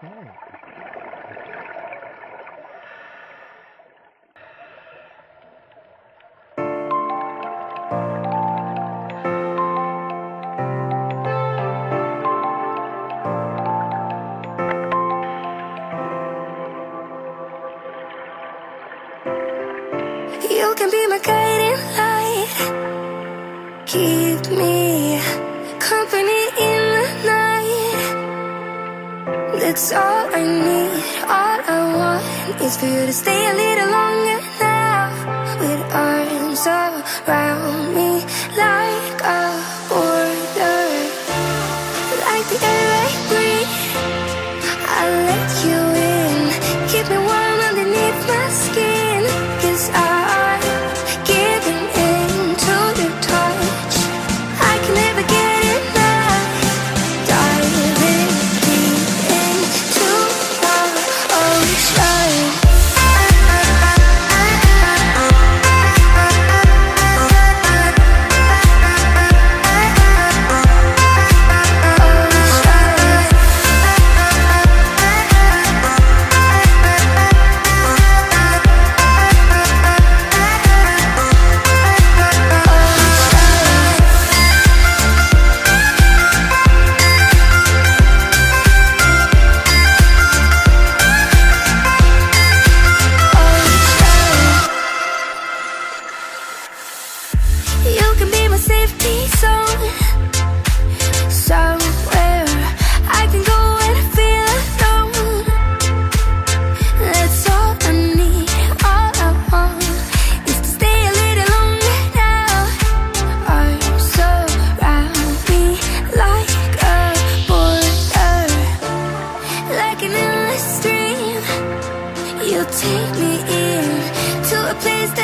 Hmm. You can be my guiding light. Keep me That's all I need. All I want is for you to stay a little longer like an endless stream. You take me in to a place that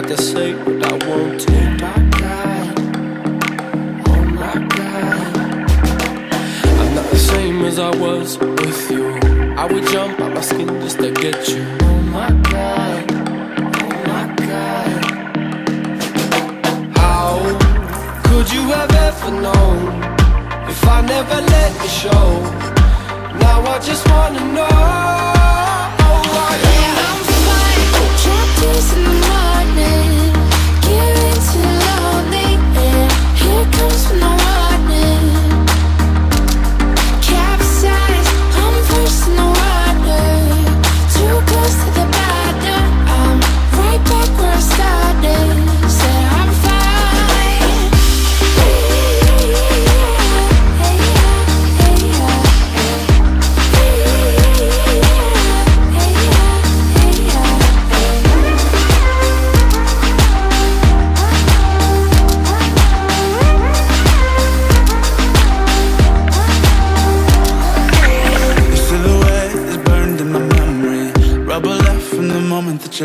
got to say what I want to. Oh my god. Oh my god. I'm not the same as I was with you. I would jump out my skin just to get you. Oh my god. Oh my god. How could you have ever known if I never let you show? Now I just wanna know.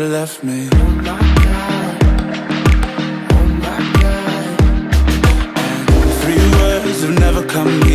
You left me. Oh my god. Oh my god. and Three words have never come